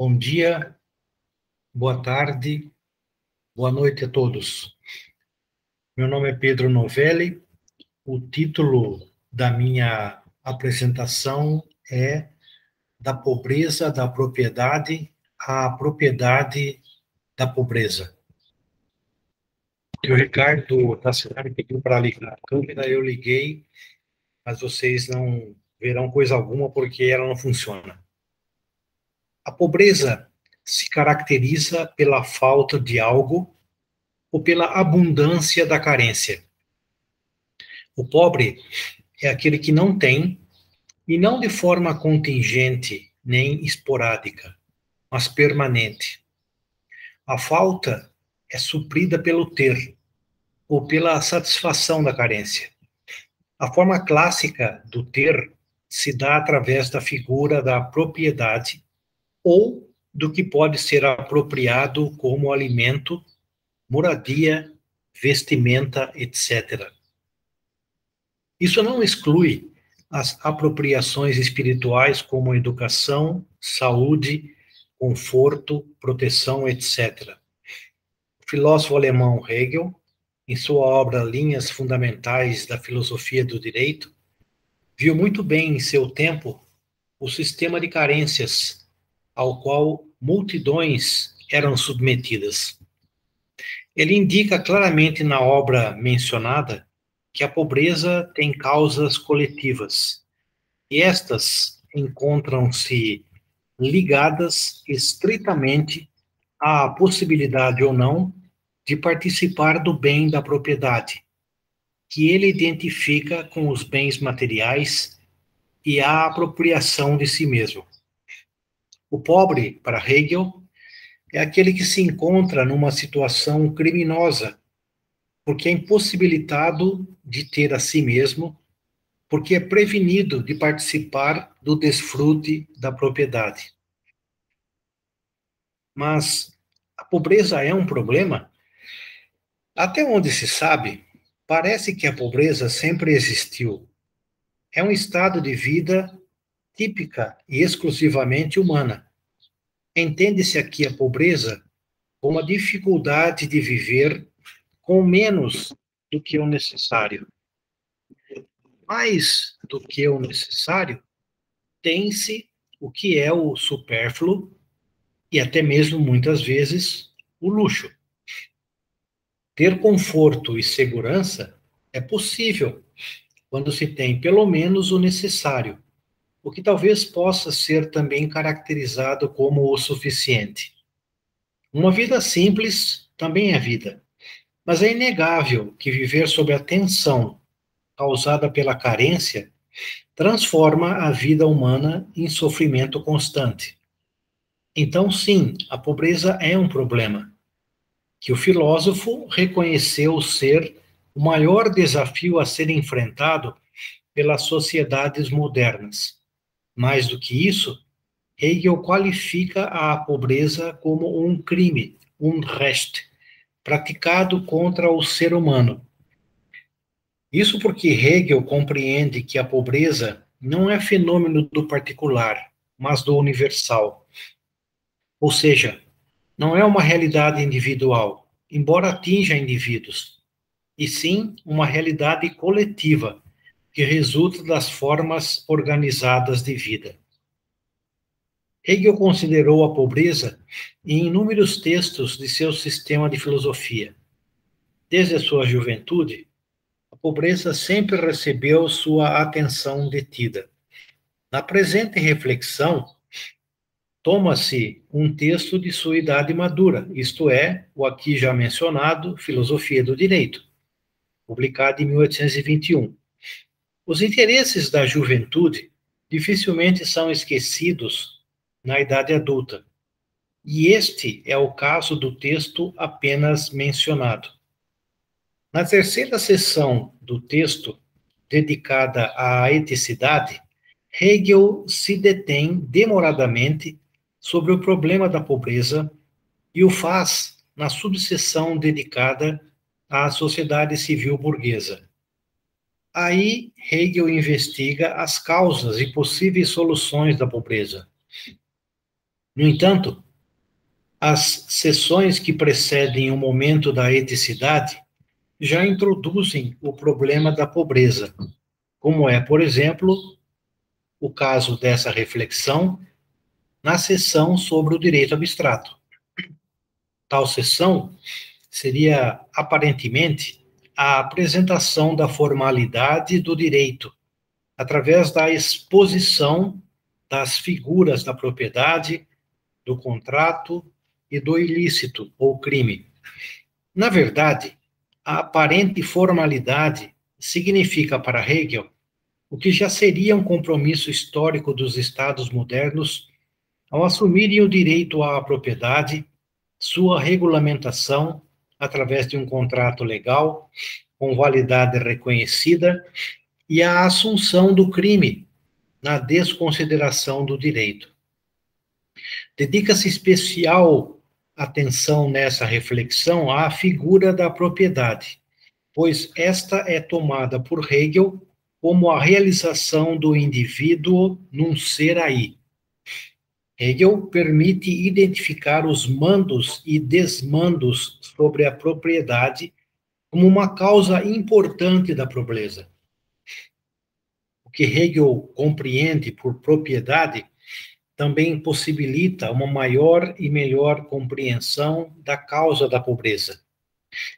Bom dia, boa tarde, boa noite a todos. Meu nome é Pedro Novelli. O título da minha apresentação é Da pobreza da propriedade à propriedade da pobreza. o Ricardo da cidade pediu para ligar a câmera, eu liguei, mas vocês não verão coisa alguma porque ela não funciona. A pobreza se caracteriza pela falta de algo ou pela abundância da carência. O pobre é aquele que não tem, e não de forma contingente nem esporádica, mas permanente. A falta é suprida pelo ter, ou pela satisfação da carência. A forma clássica do ter se dá através da figura da propriedade ou do que pode ser apropriado como alimento, moradia, vestimenta, etc. Isso não exclui as apropriações espirituais como educação, saúde, conforto, proteção, etc. O filósofo alemão Hegel, em sua obra Linhas Fundamentais da Filosofia do Direito, viu muito bem em seu tempo o sistema de carências ao qual multidões eram submetidas. Ele indica claramente na obra mencionada que a pobreza tem causas coletivas, e estas encontram-se ligadas estritamente à possibilidade ou não de participar do bem da propriedade, que ele identifica com os bens materiais e a apropriação de si mesmo. O pobre, para Hegel, é aquele que se encontra numa situação criminosa, porque é impossibilitado de ter a si mesmo, porque é prevenido de participar do desfrute da propriedade. Mas a pobreza é um problema? Até onde se sabe, parece que a pobreza sempre existiu. É um estado de vida típica e exclusivamente humana. Entende-se aqui a pobreza como a dificuldade de viver com menos do que o necessário. Mais do que o necessário, tem-se o que é o supérfluo e até mesmo muitas vezes o luxo. Ter conforto e segurança é possível quando se tem pelo menos o necessário o que talvez possa ser também caracterizado como o suficiente. Uma vida simples também é vida, mas é inegável que viver sob a tensão causada pela carência transforma a vida humana em sofrimento constante. Então, sim, a pobreza é um problema, que o filósofo reconheceu ser o maior desafio a ser enfrentado pelas sociedades modernas mais do que isso, Hegel qualifica a pobreza como um crime, um Recht, praticado contra o ser humano. Isso porque Hegel compreende que a pobreza não é fenômeno do particular, mas do universal. Ou seja, não é uma realidade individual, embora atinja indivíduos, e sim uma realidade coletiva, que resulta das formas organizadas de vida. Hegel considerou a pobreza em inúmeros textos de seu sistema de filosofia. Desde a sua juventude, a pobreza sempre recebeu sua atenção detida. Na presente reflexão, toma-se um texto de sua idade madura, isto é, o aqui já mencionado Filosofia do Direito, publicado em 1821. Os interesses da juventude dificilmente são esquecidos na idade adulta. E este é o caso do texto apenas mencionado. Na terceira sessão do texto, dedicada à eticidade, Hegel se detém demoradamente sobre o problema da pobreza e o faz na subseção dedicada à sociedade civil burguesa. Aí Hegel investiga as causas e possíveis soluções da pobreza. No entanto, as sessões que precedem o momento da eticidade já introduzem o problema da pobreza, como é, por exemplo, o caso dessa reflexão na sessão sobre o direito abstrato. Tal sessão seria, aparentemente, a apresentação da formalidade do direito, através da exposição das figuras da propriedade, do contrato e do ilícito ou crime. Na verdade, a aparente formalidade significa para Hegel o que já seria um compromisso histórico dos Estados modernos ao assumirem o direito à propriedade, sua regulamentação através de um contrato legal com validade reconhecida e a assunção do crime na desconsideração do direito. Dedica-se especial atenção nessa reflexão à figura da propriedade, pois esta é tomada por Hegel como a realização do indivíduo num ser aí. Hegel permite identificar os mandos e desmandos sobre a propriedade como uma causa importante da pobreza. O que Hegel compreende por propriedade também possibilita uma maior e melhor compreensão da causa da pobreza.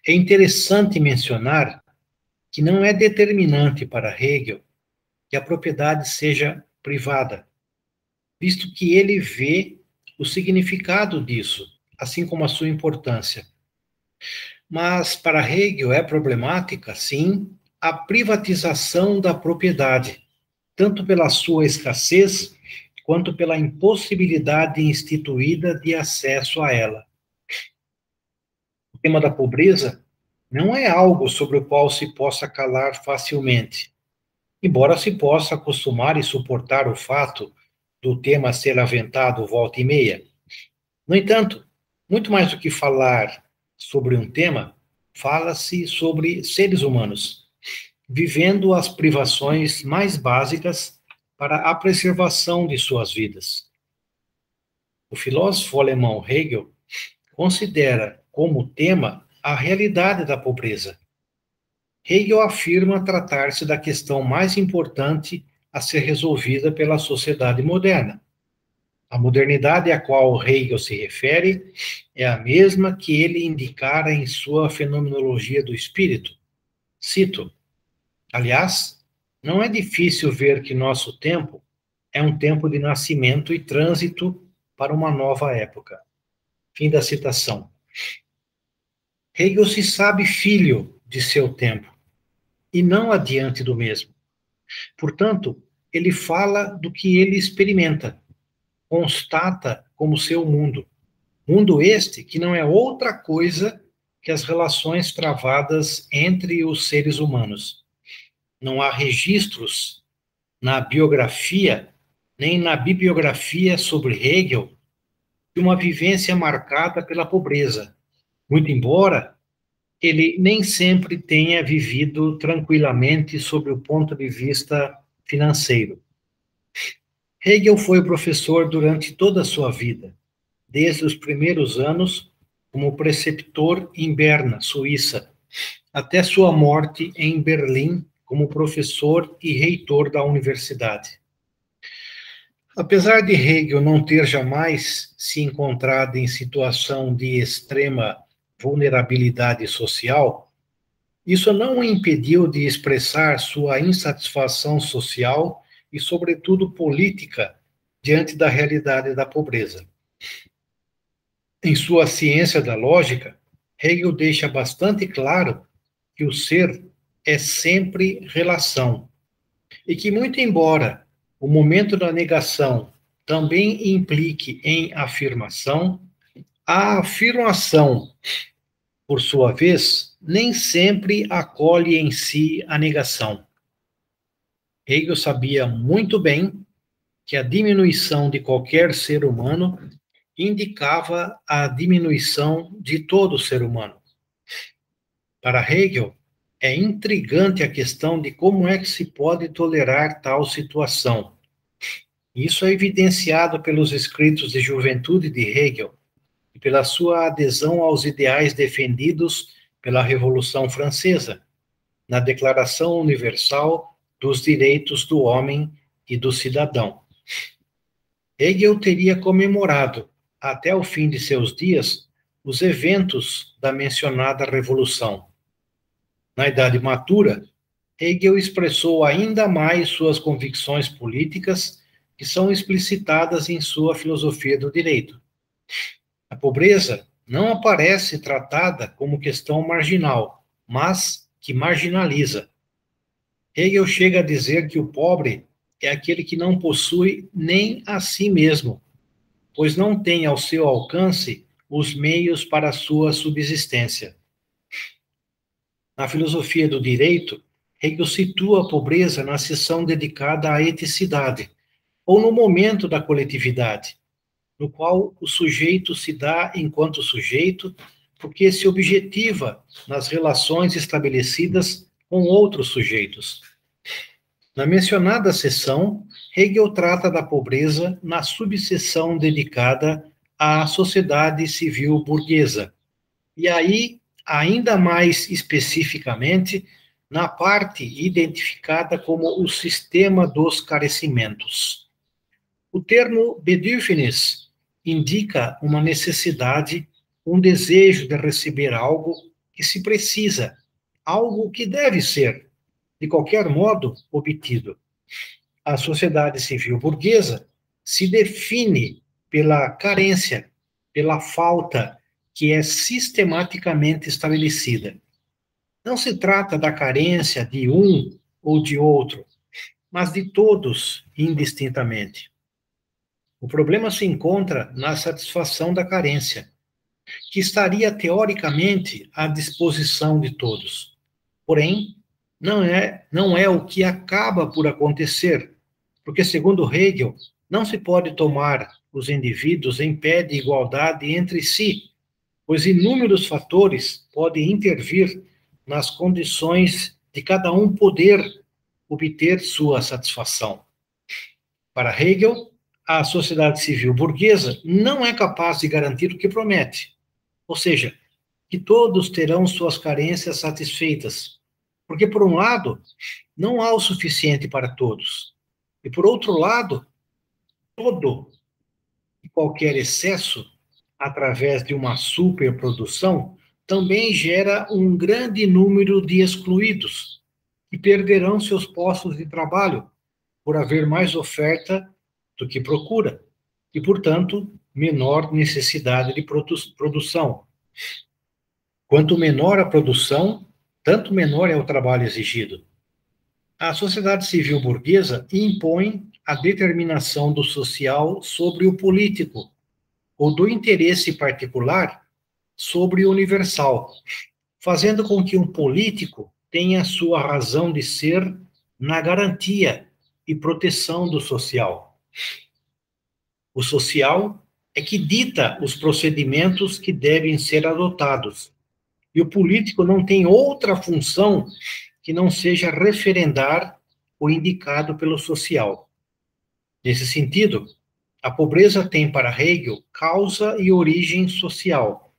É interessante mencionar que não é determinante para Hegel que a propriedade seja privada, visto que ele vê o significado disso, assim como a sua importância. Mas para Hegel é problemática, sim, a privatização da propriedade, tanto pela sua escassez quanto pela impossibilidade instituída de acesso a ela. O tema da pobreza não é algo sobre o qual se possa calar facilmente, embora se possa acostumar e suportar o fato do tema ser aventado volta e meia. No entanto, muito mais do que falar sobre um tema, fala-se sobre seres humanos, vivendo as privações mais básicas para a preservação de suas vidas. O filósofo alemão Hegel considera como tema a realidade da pobreza. Hegel afirma tratar-se da questão mais importante a ser resolvida pela sociedade moderna. A modernidade a qual Hegel se refere é a mesma que ele indicara em sua Fenomenologia do Espírito. Cito: Aliás, não é difícil ver que nosso tempo é um tempo de nascimento e trânsito para uma nova época. Fim da citação. Hegel se sabe filho de seu tempo e não adiante do mesmo. Portanto, ele fala do que ele experimenta, constata como seu mundo. Mundo este que não é outra coisa que as relações travadas entre os seres humanos não há registros na biografia, nem na bibliografia sobre Hegel, de uma vivência marcada pela pobreza, muito embora ele nem sempre tenha vivido tranquilamente sob o ponto de vista financeiro. Hegel foi professor durante toda a sua vida, desde os primeiros anos como preceptor em Berna, Suíça, até sua morte em Berlim como professor e reitor da universidade. Apesar de Hegel não ter jamais se encontrado em situação de extrema vulnerabilidade social, isso não o impediu de expressar sua insatisfação social e, sobretudo, política diante da realidade da pobreza. Em sua Ciência da Lógica, Hegel deixa bastante claro que o ser é sempre relação. E que, muito embora o momento da negação também implique em afirmação, a afirmação, por sua vez, nem sempre acolhe em si a negação. Hegel sabia muito bem que a diminuição de qualquer ser humano indicava a diminuição de todo ser humano. Para Hegel, é intrigante a questão de como é que se pode tolerar tal situação. Isso é evidenciado pelos escritos de juventude de Hegel pela sua adesão aos ideais defendidos pela Revolução Francesa, na Declaração Universal dos Direitos do Homem e do Cidadão. Hegel teria comemorado, até o fim de seus dias, os eventos da mencionada revolução. Na idade matura, Hegel expressou ainda mais suas convicções políticas que são explicitadas em sua filosofia do direito. A pobreza não aparece tratada como questão marginal, mas que marginaliza. Hegel chega a dizer que o pobre é aquele que não possui nem a si mesmo, pois não tem ao seu alcance os meios para a sua subsistência. Na filosofia do direito, Hegel situa a pobreza na seção dedicada à eticidade, ou no momento da coletividade, no qual o sujeito se dá enquanto sujeito, porque se objetiva nas relações estabelecidas com outros sujeitos. Na mencionada seção, Hegel trata da pobreza na subseção dedicada à sociedade civil burguesa. E aí, ainda mais especificamente, na parte identificada como o sistema dos carecimentos. O termo Bedürfnis indica uma necessidade, um desejo de receber algo que se precisa, algo que deve ser, de qualquer modo, obtido. A sociedade civil burguesa se define pela carência, pela falta que é sistematicamente estabelecida. Não se trata da carência de um ou de outro, mas de todos indistintamente. O problema se encontra na satisfação da carência, que estaria teoricamente à disposição de todos. Porém, não é, não é o que acaba por acontecer, porque, segundo Hegel, não se pode tomar os indivíduos em pé de igualdade entre si, pois inúmeros fatores podem intervir nas condições de cada um poder obter sua satisfação. Para Hegel, a sociedade civil burguesa não é capaz de garantir o que promete. Ou seja, que todos terão suas carências satisfeitas. Porque, por um lado, não há o suficiente para todos. E, por outro lado, todo e qualquer excesso, através de uma superprodução, também gera um grande número de excluídos, que perderão seus postos de trabalho por haver mais oferta do que procura, e, portanto, menor necessidade de produ produção. Quanto menor a produção, tanto menor é o trabalho exigido. A sociedade civil burguesa impõe a determinação do social sobre o político, ou do interesse particular sobre o universal, fazendo com que um político tenha sua razão de ser na garantia e proteção do social. O social é que dita os procedimentos que devem ser adotados. E o político não tem outra função que não seja referendar o indicado pelo social. Nesse sentido, a pobreza tem para Hegel causa e origem social,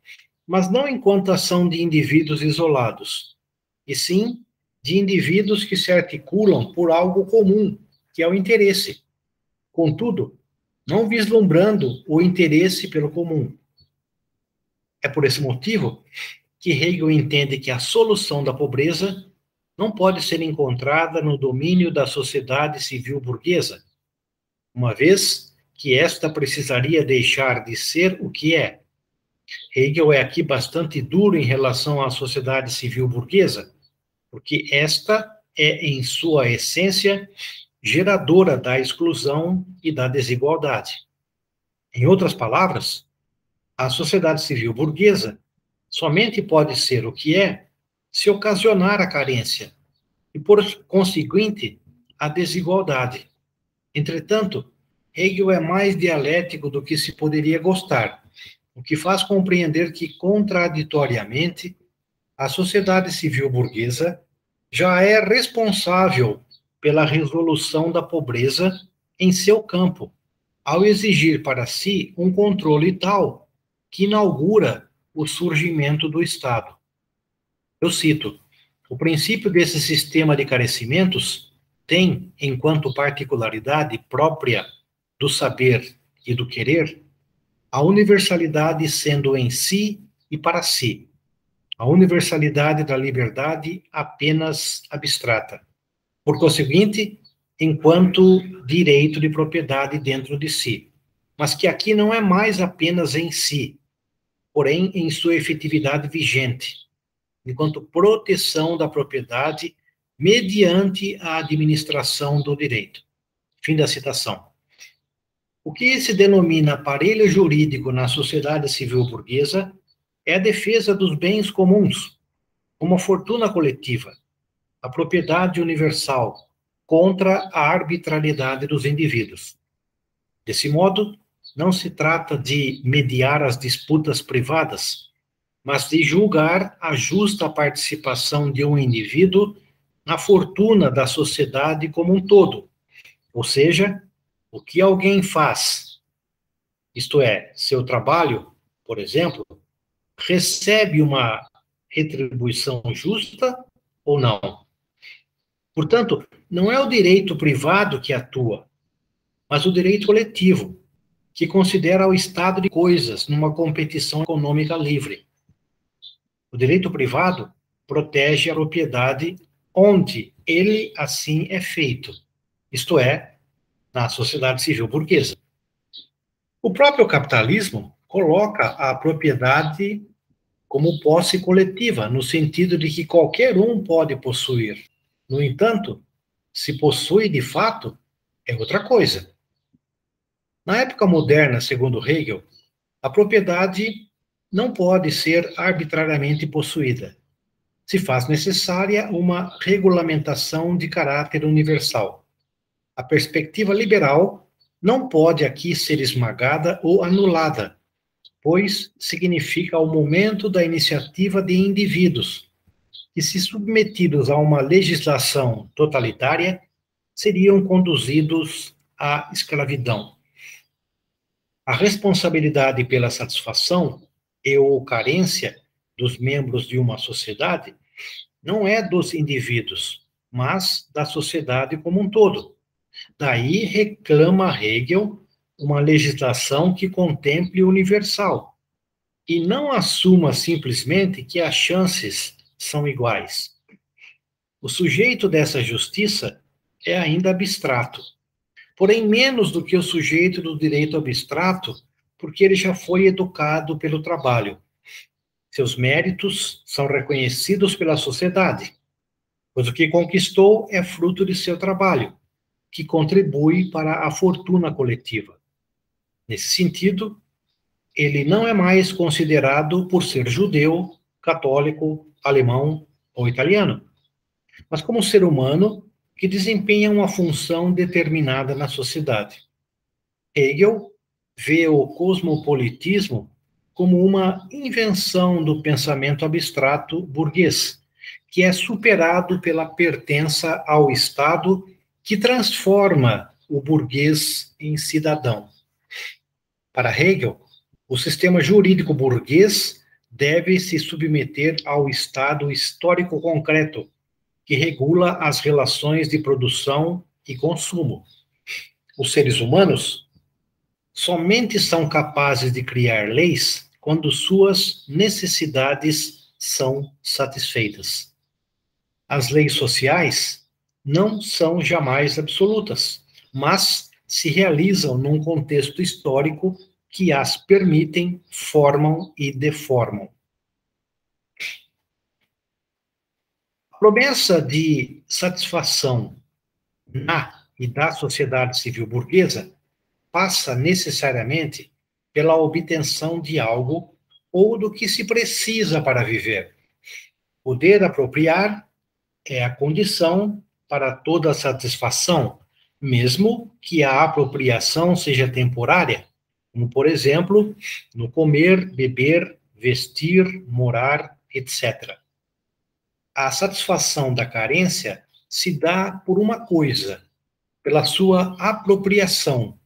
mas não enquanto ação de indivíduos isolados, e sim de indivíduos que se articulam por algo comum, que é o interesse. Contudo, não vislumbrando o interesse pelo comum. É por esse motivo que Hegel entende que a solução da pobreza não pode ser encontrada no domínio da sociedade civil burguesa, uma vez que esta precisaria deixar de ser o que é. Hegel é aqui bastante duro em relação à sociedade civil burguesa, porque esta é, em sua essência, geradora da exclusão e da desigualdade. Em outras palavras, a sociedade civil burguesa somente pode ser o que é se ocasionar a carência e, por conseguinte, a desigualdade. Entretanto, Hegel é mais dialético do que se poderia gostar, o que faz compreender que, contraditoriamente, a sociedade civil burguesa já é responsável pela resolução da pobreza em seu campo, ao exigir para si um controle tal que inaugura o surgimento do Estado. Eu cito: o princípio desse sistema de carecimentos tem, enquanto particularidade própria do saber e do querer, a universalidade sendo em si e para si, a universalidade da liberdade apenas abstrata. Por conseguinte, enquanto direito de propriedade dentro de si, mas que aqui não é mais apenas em si, porém em sua efetividade vigente, enquanto proteção da propriedade mediante a administração do direito. Fim da citação. O que se denomina aparelho jurídico na sociedade civil burguesa é a defesa dos bens comuns, como a fortuna coletiva, a propriedade universal, contra a arbitrariedade dos indivíduos. Desse modo, não se trata de mediar as disputas privadas, mas de julgar a justa participação de um indivíduo na fortuna da sociedade como um todo, ou seja, o que alguém faz, isto é, seu trabalho, por exemplo, recebe uma retribuição justa ou não. Portanto, não é o direito privado que atua, mas o direito coletivo, que considera o estado de coisas numa competição econômica livre. O direito privado protege a propriedade onde ele assim é feito, isto é, na sociedade civil burguesa. O próprio capitalismo coloca a propriedade como posse coletiva, no sentido de que qualquer um pode possuir. No entanto, se possui de fato, é outra coisa. Na época moderna, segundo Hegel, a propriedade não pode ser arbitrariamente possuída. Se faz necessária uma regulamentação de caráter universal a perspectiva liberal não pode aqui ser esmagada ou anulada, pois significa o momento da iniciativa de indivíduos que, se submetidos a uma legislação totalitária, seriam conduzidos à escravidão. A responsabilidade pela satisfação e ou carência dos membros de uma sociedade não é dos indivíduos, mas da sociedade como um todo Daí reclama Hegel uma legislação que contemple o universal e não assuma simplesmente que as chances são iguais. O sujeito dessa justiça é ainda abstrato, porém menos do que o sujeito do direito abstrato, porque ele já foi educado pelo trabalho. Seus méritos são reconhecidos pela sociedade, pois o que conquistou é fruto de seu trabalho que contribui para a fortuna coletiva. Nesse sentido, ele não é mais considerado por ser judeu, católico, alemão ou italiano, mas como ser humano que desempenha uma função determinada na sociedade. Hegel vê o cosmopolitismo como uma invenção do pensamento abstrato burguês, que é superado pela pertença ao Estado que transforma o burguês em cidadão. Para Hegel, o sistema jurídico burguês deve se submeter ao Estado histórico concreto, que regula as relações de produção e consumo. Os seres humanos somente são capazes de criar leis quando suas necessidades são satisfeitas. As leis sociais não são jamais absolutas, mas se realizam num contexto histórico que as permitem, formam e deformam. A promessa de satisfação na e da sociedade civil burguesa passa necessariamente pela obtenção de algo ou do que se precisa para viver. Poder apropriar é a condição para toda satisfação, mesmo que a apropriação seja temporária, como, por exemplo, no comer, beber, vestir, morar, etc. A satisfação da carência se dá por uma coisa, pela sua apropriação,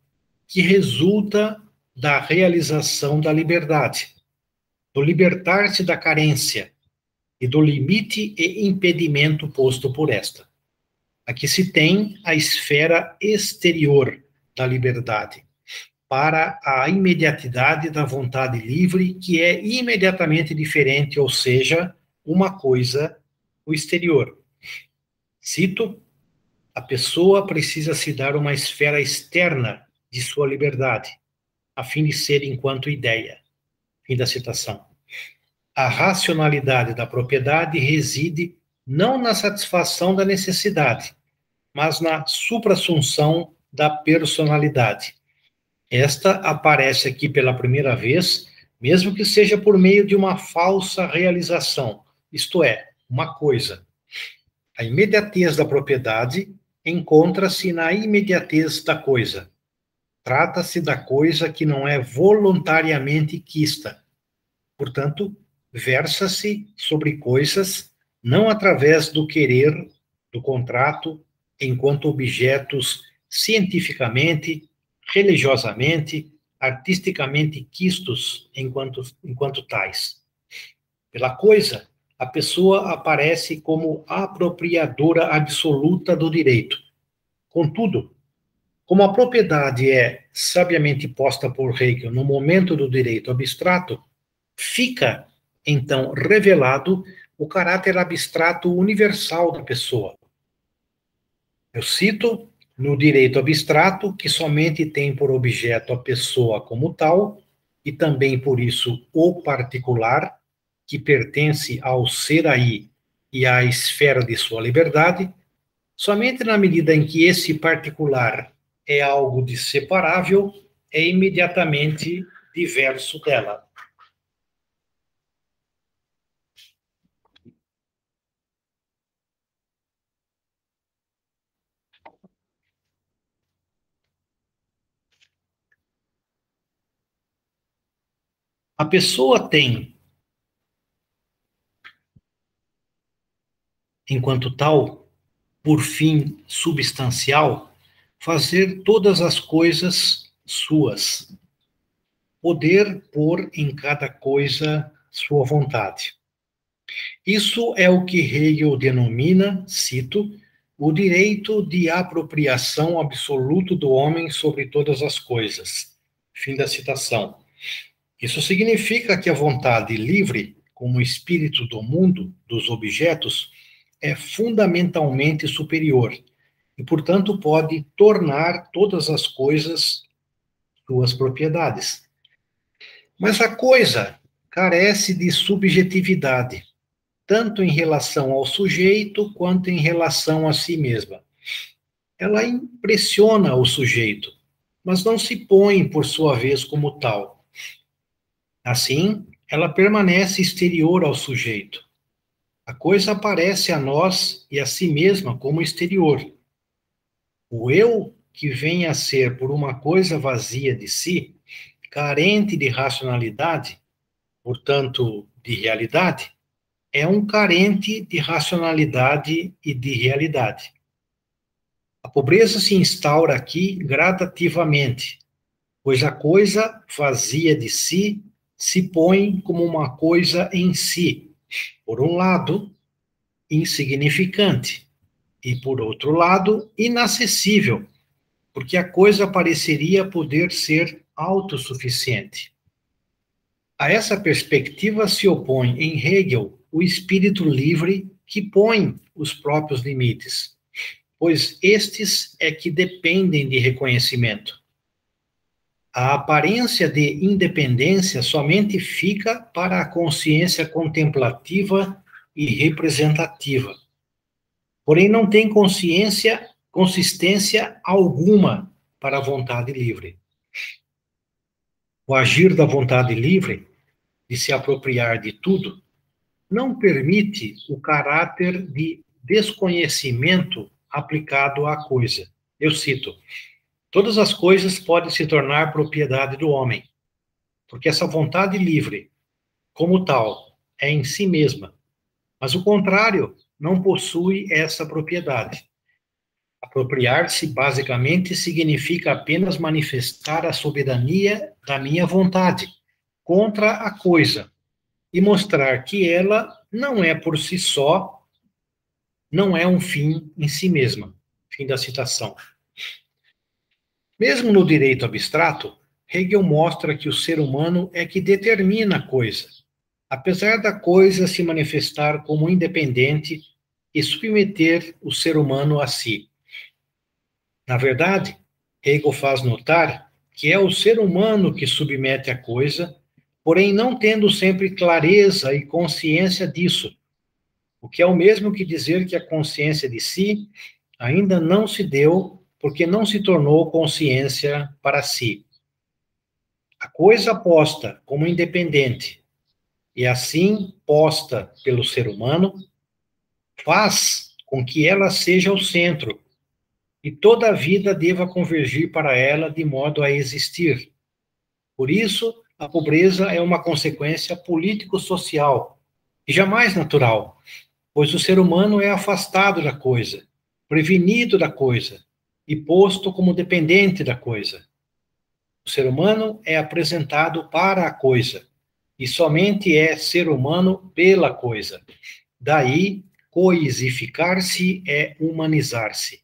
que resulta da realização da liberdade, do libertar-se da carência e do limite e impedimento posto por esta. Aqui se tem a esfera exterior da liberdade, para a imediatidade da vontade livre, que é imediatamente diferente, ou seja, uma coisa o exterior. Cito: a pessoa precisa se dar uma esfera externa de sua liberdade, a fim de ser enquanto ideia. Fim da citação. A racionalidade da propriedade reside não na satisfação da necessidade, mas na suprassunção da personalidade. Esta aparece aqui pela primeira vez, mesmo que seja por meio de uma falsa realização, isto é, uma coisa. A imediatez da propriedade encontra-se na imediatez da coisa. Trata-se da coisa que não é voluntariamente quista. Portanto, versa-se sobre coisas não através do querer, do contrato, enquanto objetos cientificamente, religiosamente, artisticamente quistos enquanto, enquanto tais. Pela coisa, a pessoa aparece como apropriadora absoluta do direito. Contudo, como a propriedade é sabiamente posta por Hegel no momento do direito abstrato, fica então revelado o caráter abstrato universal da pessoa. Eu cito no direito abstrato, que somente tem por objeto a pessoa como tal, e também por isso o particular, que pertence ao ser aí e à esfera de sua liberdade, somente na medida em que esse particular é algo de separável, é imediatamente diverso dela. A pessoa tem enquanto tal, por fim substancial, fazer todas as coisas suas, poder pôr em cada coisa sua vontade. Isso é o que Hegel denomina, cito, o direito de apropriação absoluto do homem sobre todas as coisas. Fim da citação. Isso significa que a vontade livre, como espírito do mundo, dos objetos, é fundamentalmente superior e, portanto, pode tornar todas as coisas suas propriedades. Mas a coisa carece de subjetividade, tanto em relação ao sujeito quanto em relação a si mesma. Ela impressiona o sujeito, mas não se põe, por sua vez, como tal. Assim, ela permanece exterior ao sujeito a coisa aparece a nós e a si mesma como exterior. O eu, que vem a ser por uma coisa vazia de si, carente de racionalidade, portanto, de realidade, é um carente de racionalidade e de realidade. A pobreza se instaura aqui gradativamente, pois a coisa vazia de si se põe como uma coisa em si, por um lado, insignificante, e por outro lado, inacessível, porque a coisa pareceria poder ser autossuficiente. A essa perspectiva se opõe em Hegel o espírito livre que põe os próprios limites, pois estes é que dependem de reconhecimento. A aparência de independência somente fica para a consciência contemplativa e representativa. Porém, não tem consciência, consistência alguma para a vontade livre. O agir da vontade livre, de se apropriar de tudo, não permite o caráter de desconhecimento aplicado à coisa. Eu cito: Todas as coisas podem se tornar propriedade do homem, porque essa vontade livre, como tal, é em si mesma. Mas o contrário não possui essa propriedade. Apropriar-se, basicamente, significa apenas manifestar a soberania da minha vontade contra a coisa e mostrar que ela não é por si só, não é um fim em si mesma. Fim da citação. Mesmo no direito abstrato, Hegel mostra que o ser humano é que determina a coisa, apesar da coisa se manifestar como independente e submeter o ser humano a si. Na verdade, Hegel faz notar que é o ser humano que submete a coisa, porém não tendo sempre clareza e consciência disso, o que é o mesmo que dizer que a consciência de si ainda não se deu porque não se tornou consciência para si. A coisa posta como independente e assim posta pelo ser humano faz com que ela seja o centro e toda a vida deva convergir para ela de modo a existir. Por isso, a pobreza é uma consequência político-social e jamais natural, pois o ser humano é afastado da coisa, prevenido da coisa e posto como dependente da coisa. O ser humano é apresentado para a coisa e somente é ser humano pela coisa. Daí, coisificar-se é humanizar-se.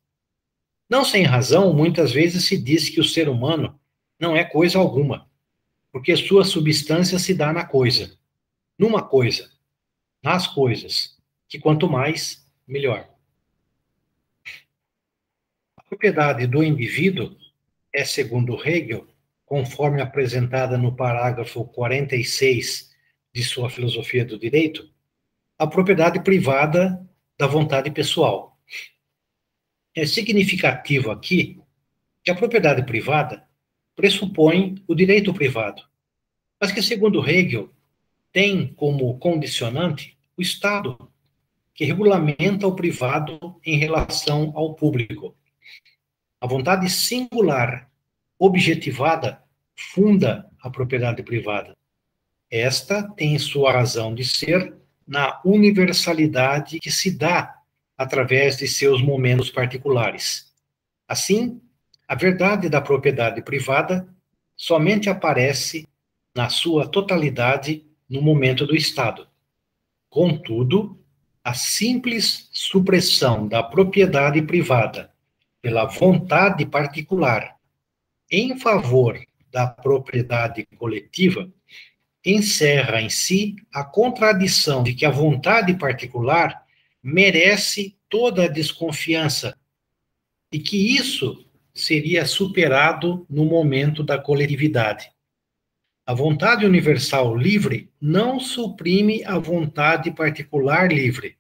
Não sem razão, muitas vezes se diz que o ser humano não é coisa alguma, porque sua substância se dá na coisa, numa coisa, nas coisas, que quanto mais, melhor. Propriedade do indivíduo é, segundo Hegel, conforme apresentada no parágrafo 46 de sua Filosofia do Direito, a propriedade privada da vontade pessoal. É significativo aqui que a propriedade privada pressupõe o direito privado, mas que, segundo Hegel, tem como condicionante o Estado, que regulamenta o privado em relação ao público. A vontade singular, objetivada, funda a propriedade privada. Esta tem sua razão de ser na universalidade que se dá através de seus momentos particulares. Assim, a verdade da propriedade privada somente aparece na sua totalidade no momento do Estado. Contudo, a simples supressão da propriedade privada pela vontade particular em favor da propriedade coletiva encerra em si a contradição de que a vontade particular merece toda a desconfiança e que isso seria superado no momento da coletividade. A vontade universal livre não suprime a vontade particular livre,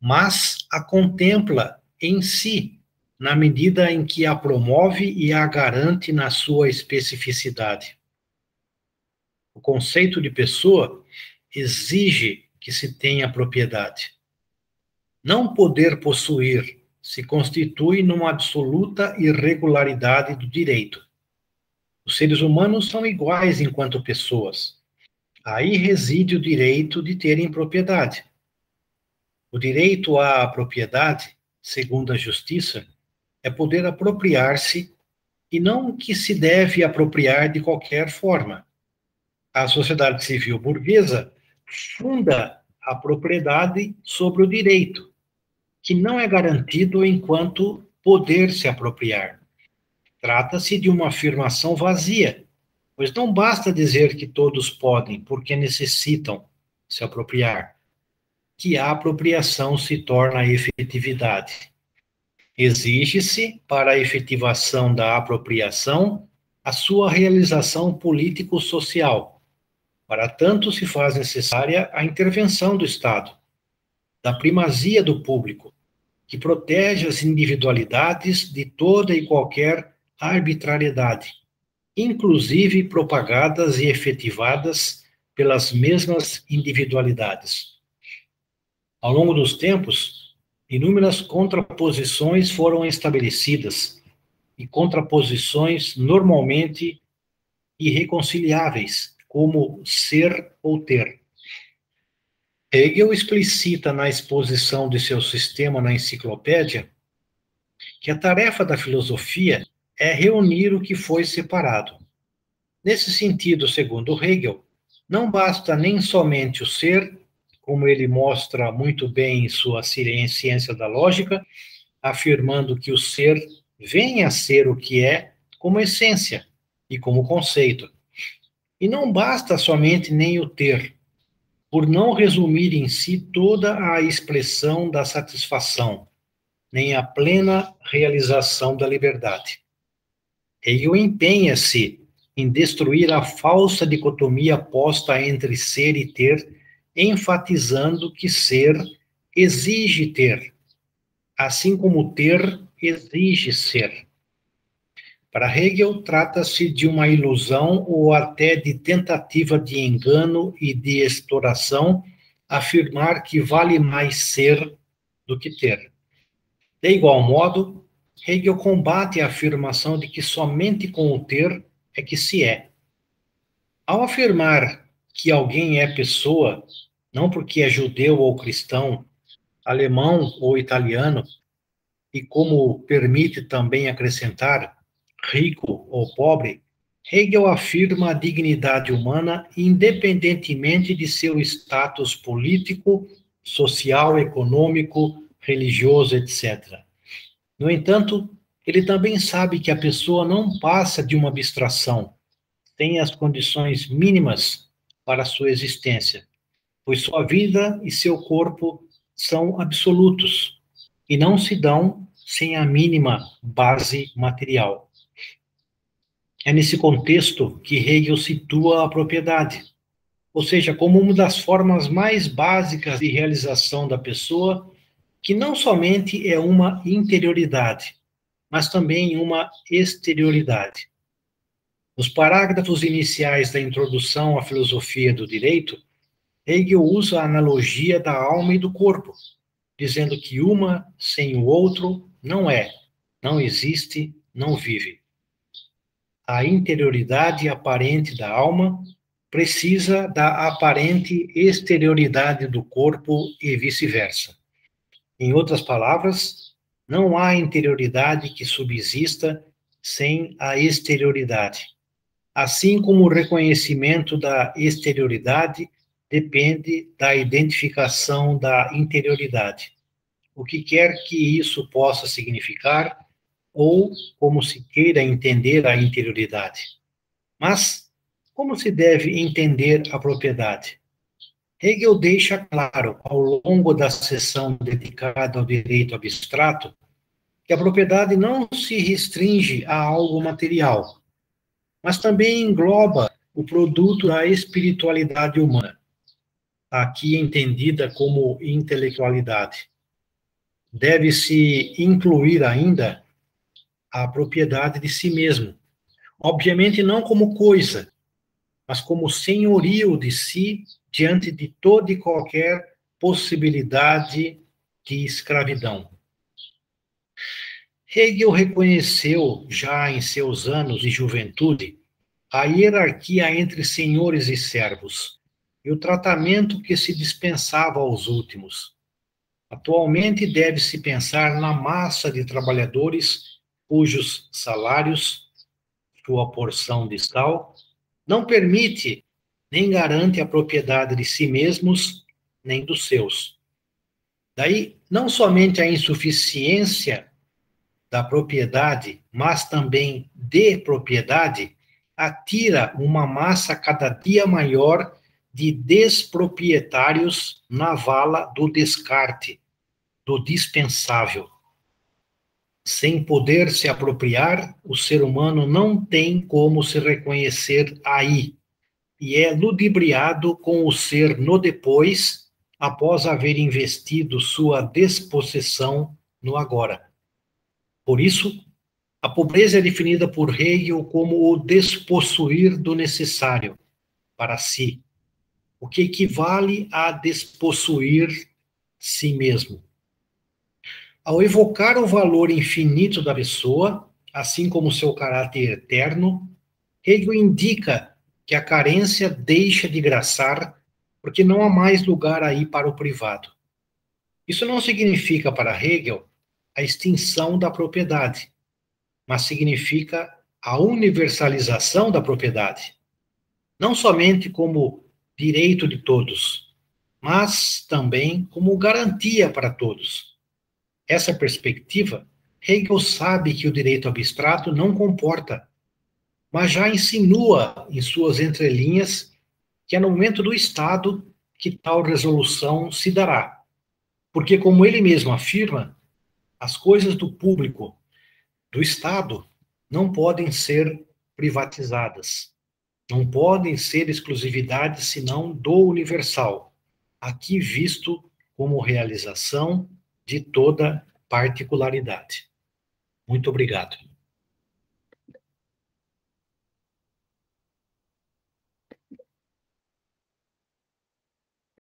mas a contempla em si na medida em que a promove e a garante na sua especificidade. O conceito de pessoa exige que se tenha propriedade. Não poder possuir se constitui numa absoluta irregularidade do direito. Os seres humanos são iguais enquanto pessoas. Aí reside o direito de terem propriedade. O direito à propriedade, segundo a justiça, é poder apropriar-se e não que se deve apropriar de qualquer forma. A sociedade civil burguesa funda a propriedade sobre o direito, que não é garantido enquanto poder se apropriar. Trata-se de uma afirmação vazia, pois não basta dizer que todos podem, porque necessitam se apropriar, que a apropriação se torna efetividade. Exige-se, para a efetivação da apropriação, a sua realização político-social. Para tanto, se faz necessária a intervenção do Estado, da primazia do público, que protege as individualidades de toda e qualquer arbitrariedade, inclusive propagadas e efetivadas pelas mesmas individualidades. Ao longo dos tempos, inúmeras contraposições foram estabelecidas, e contraposições normalmente irreconciliáveis, como ser ou ter. Hegel explicita na exposição de seu sistema na enciclopédia que a tarefa da filosofia é reunir o que foi separado. Nesse sentido, segundo Hegel, não basta nem somente o ser, como ele mostra muito bem em sua ciência da lógica, afirmando que o ser vem a ser o que é como essência e como conceito. E não basta somente nem o ter, por não resumir em si toda a expressão da satisfação, nem a plena realização da liberdade. Hegel empenha-se em destruir a falsa dicotomia posta entre ser e ter, enfatizando que ser exige ter, assim como ter exige ser. Para Hegel, trata-se de uma ilusão ou até de tentativa de engano e de exploração afirmar que vale mais ser do que ter. De igual modo, Hegel combate a afirmação de que somente com o ter é que se é. Ao afirmar que alguém é pessoa, não porque é judeu ou cristão, alemão ou italiano, e como permite também acrescentar, rico ou pobre, Hegel afirma a dignidade humana independentemente de seu status político, social, econômico, religioso, etc. No entanto, ele também sabe que a pessoa não passa de uma abstração, tem as condições mínimas para sua existência, pois sua vida e seu corpo são absolutos e não se dão sem a mínima base material. É nesse contexto que Hegel situa a propriedade, ou seja, como uma das formas mais básicas de realização da pessoa, que não somente é uma interioridade, mas também uma exterioridade. Nos parágrafos iniciais da introdução à filosofia do direito, Hegel usa a analogia da alma e do corpo, dizendo que uma sem o outro não é, não existe, não vive a interioridade aparente da alma precisa da aparente exterioridade do corpo e vice-versa. Em outras palavras, não há interioridade que subsista sem a exterioridade. Assim como o reconhecimento da exterioridade depende da identificação da interioridade. O que quer que isso possa significar, ou como se queira entender a interioridade. Mas como se deve entender a propriedade? Hegel deixa claro, ao longo da sessão dedicada ao direito abstrato, que a propriedade não se restringe a algo material, mas também engloba o produto da espiritualidade humana, aqui entendida como intelectualidade. Deve-se incluir ainda a propriedade de si mesmo. Obviamente, não como coisa, mas como senhorio de si diante de toda e qualquer possibilidade de escravidão. Hegel reconheceu, já em seus anos de juventude, a hierarquia entre senhores e servos e o tratamento que se dispensava aos últimos. Atualmente deve-se pensar na massa de trabalhadores cujos salários, sua porção de não permite nem garante a propriedade de si mesmos, nem dos seus. Daí, não somente a insuficiência da propriedade, mas também de propriedade, atira uma massa cada dia maior de desproprietários na vala do descarte, do dispensável. Sem poder se apropriar, o ser humano não tem como se reconhecer aí, e é ludibriado com o ser no depois, após haver investido sua despossessão no agora. Por isso, a pobreza é definida por Hegel como o despossuir do necessário para si, o que equivale a despossuir si mesmo. Ao evocar o valor infinito da pessoa, assim como seu caráter eterno, Hegel indica que a carência deixa de graçar porque não há mais lugar aí para o privado. Isso não significa para Hegel a extinção da propriedade, mas significa a universalização da propriedade, não somente como direito de todos, mas também como garantia para todos. Essa perspectiva, Hegel sabe que o direito abstrato não comporta, mas já insinua em suas entrelinhas que é no momento do Estado que tal resolução se dará. Porque, como ele mesmo afirma, as coisas do público, do Estado, não podem ser privatizadas. Não podem ser exclusividade senão do universal, aqui visto como realização de toda particularidade. Muito obrigado.